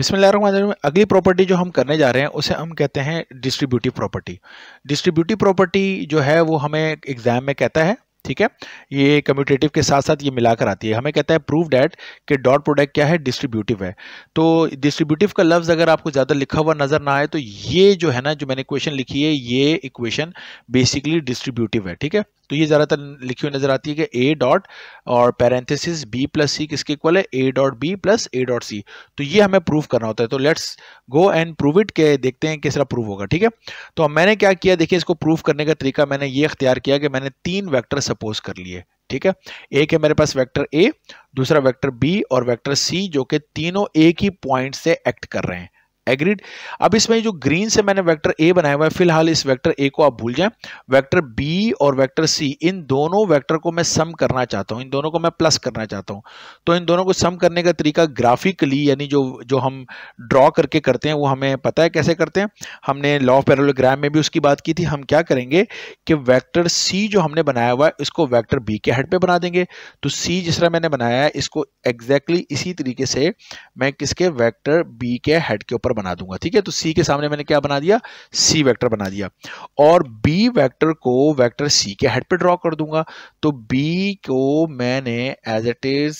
बिस्मिल्लाह अगली प्रॉपर्टी जो हम करने जा रहे हैं, उसे हम कहते हैं डिस्ट्रीब्यूटिव प्रॉपर्टी डिस्ट्रीब्यूटिव प्रॉपर्टी जो है, वो हमें एग्ज़ाम में कहता है, ठीक है? ये कम्यूटेटिव के साथ साथ ये मिलाकर आती है। हमें कहता है प्रूव डैट कि डॉट प्रोडक्ट क्या है? डिस्ट्रीब्यूटिव है। तो डिस्ट्रीब्यूटिव का लफ्ज़ अगर आपको ज़्यादा लिखा हुआ नज़र ना आए तो ये जो है ना, जो मैंने इक्वेशन लिखी है, ये इक्वेशन बेसिकली डिस्ट्रीब्यूटिव है, ठीक है? तो ये ज़्यादातर लिखी हुई नज़र आती है कि ए डॉट और पैरेंथेसिस बी प्लस सी किसके इक्वल है? A dot b plus a dot c तो ये हमें प्रूव करना होता है। तो let's go and prove it के देखते हैं किस तरह प्रूव होगा, ठीक है? तो मैंने क्या किया? देखिए, इसको प्रूव करने का तरीका मैंने ये अख्तियार किया कि मैंने तीन वैक्टर सपोज़ कर लिए, ठीक है? एक है मेरे पास वेक्टर ए दूसरा वेक्टर बी और वेक्टर सी जो कि तीनों एक ही पॉइंट से एक्ट कर रहे हैं। एग्रीड अब इसमें जो ग्रीन से मैंने वेक्टर ए बनाया हुआ है, फ़िलहाल इस वेक्टर ए को आप भूल जाएँ। वेक्टर बी और वेक्टर सी इन दोनों वेक्टर को मैं सम करना चाहता हूँ, इन दोनों को मैं प्लस करना चाहता हूँ। तो इन दोनों को सम करने का तरीका ग्राफिकली यानी जो जो हम ड्रॉ करके करते हैं, वो हमें पता है कैसे करते हैं? हमने लॉ ऑफ़ पैरोग्राम में भी उसकी बात की थी। हम क्या करेंगे कि वैक्टर सी जो हमने बनाया हुआ है, इसको वैक्टर बी के हेड पे बना देंगे। तो सी जिस तरह मैंने बनाया है, इसको एग्जैक्टली exactly इसी तरीके से मैं किसके? वैक्टर बी के हेड के ऊपर बना दूँगा। ठीक है? तो सी के सामने मैंने क्या बना दिया? सी वेक्टर बना दिया। और बी वेक्टर को वेक्टर सी के हेड पे ड्रॉ कर दूँगा। तो बी को मैंने एज इट इज़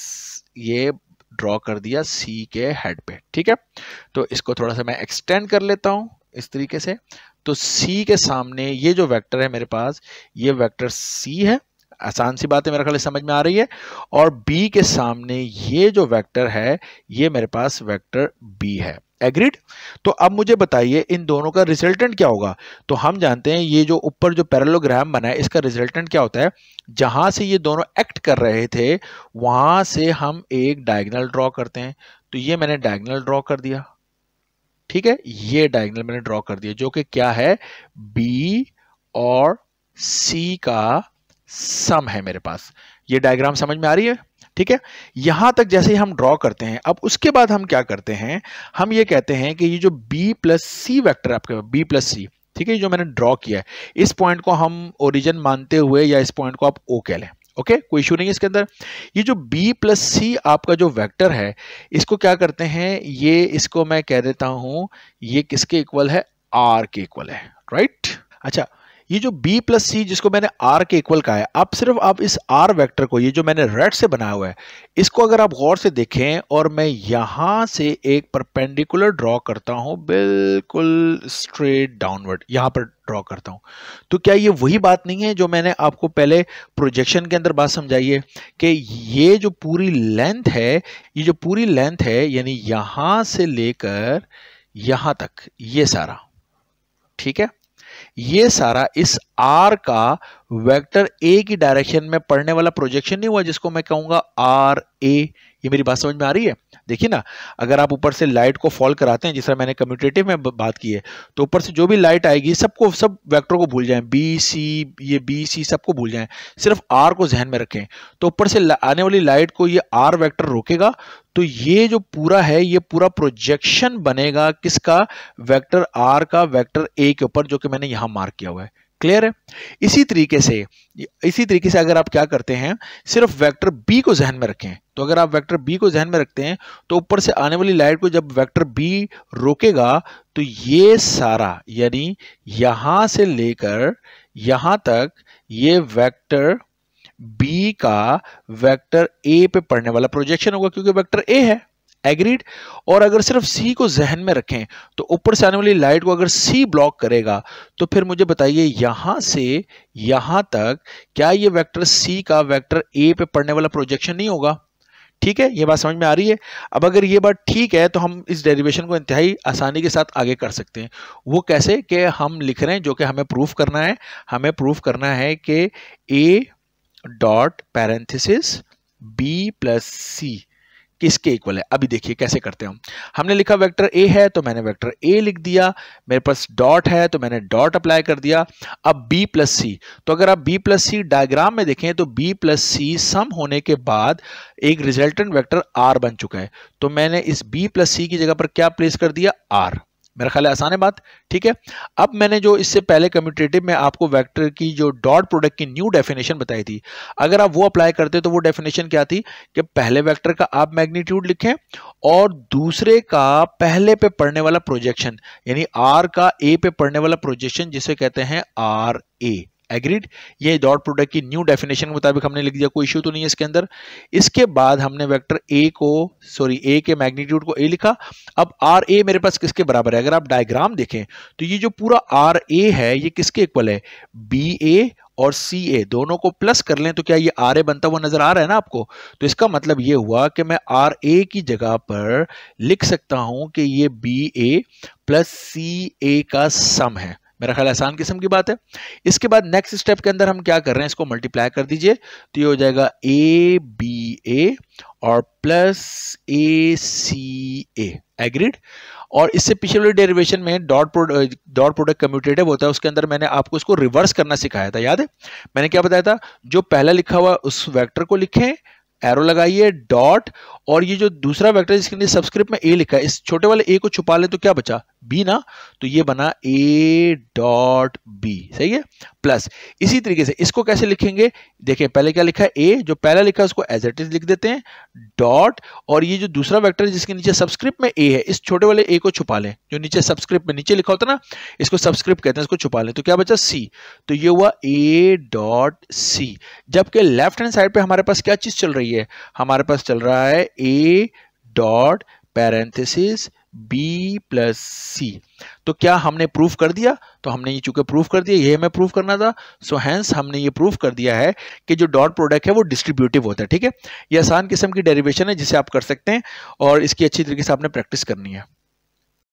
ये ड्रॉ कर दिया सी के हेड पे। ठीक है? तो इसको थोड़ा सा मैं एक्सटेंड कर लेता हूँ इस तरीके से। तो सी के सामने ये जो वेक्टर है मेरे पास, ये वेक्टर सी है। आसान सी बात है, मेरा ख्याल समझ में आ रही है। और बी के सामने ये जो वेक्टर है, ये मेरे पास वेक्टर बी है। एग्रीड तो अब मुझे बताइए, इन दोनों का रिजल्टेंट क्या होगा? तो हम जानते हैं, ये जो ऊपर जो पैरलोग्राम बना है, इसका रिजल्टेंट क्या होता है? जहाँ से ये दोनों एक्ट कर रहे थे, वहाँ से हम एक डायगनल ड्रॉ करते हैं। तो ये मैंने डायगनल ड्रॉ कर दिया। ठीक है? ये डायगनल मैंने ड्रॉ कर दिया, जो कि क्या है? बी और सी का सम है मेरे पास। ये डायग्राम समझ में आ रही है? ठीक है? यहाँ तक जैसे हम ड्रॉ करते हैं, अब उसके बाद हम क्या करते हैं? हम ये कहते हैं कि ये जो बी प्लस सी वैक्टर आपके बी प्लस सी ठीक है जो मैंने ड्रॉ किया है, इस पॉइंट को हम ओरिजिन मानते हुए या इस पॉइंट को आप ओ कह लें ओके okay? कोई इशू नहीं है इसके अंदर। ये जो b प्लस सी आपका जो वेक्टर है, इसको क्या करते हैं? ये इसको मैं कह देता हूँ, ये किसके इक्वल है? R के इक्वल है राइट अच्छा ये जो b प्लस सी जिसको मैंने r के इक्वल कहा है, आप सिर्फ़ आप इस r वेक्टर को, ये जो मैंने रेड से बनाया हुआ है, इसको अगर आप गौर से देखें और मैं यहाँ से एक परपेंडिकुलर ड्रॉ करता हूँ, बिल्कुल स्ट्रेट डाउनवर्ड यहाँ पर ड्रॉ करता हूँ। तो क्या ये वही बात नहीं है जो मैंने आपको पहले प्रोजेक्शन के अंदर बात समझाई है कि ये जो पूरी लेंथ है, ये जो पूरी लेंथ है, यानी यहाँ से लेकर यहाँ तक, ये सारा, ठीक है? ये सारा इस आर का वेक्टर ए की डायरेक्शन में पढ़ने वाला प्रोजेक्शन नहीं हुआ जिसको मैं कहूँगा आर ए ये मेरी बात समझ में आ रही है? देखिए ना, अगर आप ऊपर से लाइट को फॉल कराते हैं, जिस तरह मैंने कम्यूटेटिव में बात की है तो ऊपर से जो भी लाइट आएगी, सबको, सब वेक्टरों को भूल जाएँ। बी सी ये बी सी सबको भूल जाएँ। सिर्फ़ आर को जहन में रखें। तो ऊपर से आने वाली लाइट को ये आर वैक्टर रोकेगा तो ये जो पूरा है, ये पूरा प्रोजेक्शन बनेगा किसका? वेक्टर आर का वेक्टर ए के ऊपर, जो कि मैंने यहाँ मार्क किया हुआ है। क्लियर है? इसी तरीके से, इसी तरीके से अगर आप क्या करते हैं, सिर्फ़ वेक्टर बी को जहन में रखें। तो अगर आप वेक्टर बी को जहन में रखते हैं तो ऊपर से आने वाली लाइट को जब वेक्टर बी रोकेगा तो ये सारा, यानी यहाँ से लेकर यहाँ तक ये वेक्टर बी का वेक्टर ए पे पढ़ने वाला प्रोजेक्शन होगा, क्योंकि वेक्टर ए है। एग्रीड और अगर सिर्फ़ सी को जहन में रखें तो ऊपर से आने वाली लाइट को अगर सी ब्लॉक करेगा तो फिर मुझे बताइए यहाँ से, यहाँ तक क्या ये वेक्टर सी का वेक्टर ए पे पड़ने वाला प्रोजेक्शन नहीं होगा? ठीक है? ये बात समझ में आ रही है? अब अगर ये बात ठीक है तो हम इस डेरिवेशन को इंतहाई आसानी के साथ आगे कर सकते हैं। वो कैसे? कि हम लिख रहे हैं जो कि हमें प्रूफ करना है। हमें प्रूफ करना है कि a dot parenthesis b plus c किसके इक्वल है? अभी देखिए कैसे करते हैं हम। हमने लिखा वेक्टर ए है तो मैंने वेक्टर ए लिख दिया। मेरे पास डॉट है तो मैंने डॉट अप्लाई कर दिया। अब बी प्लस सी तो अगर आप बी प्लस सी डायग्राम में देखें तो बी प्लस सी सम होने के बाद एक रिजल्टेंट वेक्टर आर बन चुका है। तो मैंने इस बी प्लस सी की जगह पर क्या प्लेस कर दिया? आर मेरा ख्याल है आसान है बात, ठीक है? अब मैंने जो इससे पहले कम्यूटेटिव में आपको वेक्टर की जो डॉट प्रोडक्ट की न्यू डेफिनेशन बताई थी, अगर आप वो अप्लाई करते तो वो डेफिनेशन क्या थी? कि पहले वेक्टर का आप मैग्नीट्यूड लिखें और दूसरे का पहले पे पढ़ने वाला प्रोजेक्शन यानी आर का ए पे पढ़ने वाला प्रोजेक्शन जिसे कहते हैं आर ए एग्रीड ये डॉट प्रोडक्ट की न्यू डेफिनेशन के मुताबिक हमने लिख दिया, कोई इश्यू तो नहीं है इसके अंदर। इसके बाद हमने वेक्टर ए को सॉरी ए के मैग्नीट्यूड को ए लिखा। अब आर ए मेरे पास किसके बराबर है? अगर आप डायग्राम देखें तो ये जो पूरा आर ए है, ये किसके इक्वल है? बी ए और सी ए दोनों को प्लस कर लें तो क्या ये आर ए बनता हुआ नज़र आ रहा है ना आपको? तो इसका मतलब ये हुआ कि मैं आर ए की जगह पर लिख सकता हूँ कि ये बी ए प्लस सी ए का सम है। मेरा ख्याल आसान किस्म की बात है। इसके बाद नेक्स्ट स्टेप के अंदर हम क्या कर रहे हैं, इसको मल्टीप्लाई कर दीजिए तो ये हो जाएगा ए बी ए और प्लस ए सी ए एग्रीड और इससे पिछले वाले डेरिवेशन में dot product dot product commutative होता है, उसके अंदर मैंने आपको इसको रिवर्स करना सिखाया था, याद है? मैंने क्या बताया था? जो पहला लिखा हुआ उस वेक्टर को लिखें एरो लगाइए डॉट और ये जो दूसरा वेक्टर जिसके लिए सबस्क्रिप्ट में ए लिखा है, इस छोटे वाले ए को छुपा ले तो क्या बचा? बी ना तो ये बना ए डॉट बी सही है? प्लस इसी तरीके से इसको कैसे लिखेंगे? देखिए पहले क्या लिखा है? ए जो पहला लिखा है, उसको एज इट इज़ लिख देते हैं डॉट और ये जो दूसरा वेक्टर है, जिसके नीचे सबस्क्रिप्ट में ए है, इस छोटे वाले ए को छुपा लें। जो नीचे सबस्क्रिप्ट में नीचे लिखा होता ना, इसको सबस्क्रिप्ट कहते हैं, इसको छुपा लें। तो क्या बचा? सी तो ये हुआ ए डॉट सी जबकि लेफ़्ट हैंड साइड पे हमारे पास क्या चीज़ चल रही है? हमारे पास चल रहा है a dot parenthesis b plus c तो क्या हमने प्रूफ कर दिया? तो हमने ये चूँकि प्रूफ कर दिया, ये हमें प्रूफ करना था। सो हैंस हमने ये प्रूफ कर दिया है कि जो डॉट प्रोडक्ट है वो डिस्ट्रीब्यूटिव होता है, ठीक है? ये आसान किस्म की डेरिवेशन है जिसे आप कर सकते हैं और इसकी अच्छी तरीके से आपने प्रैक्टिस करनी है।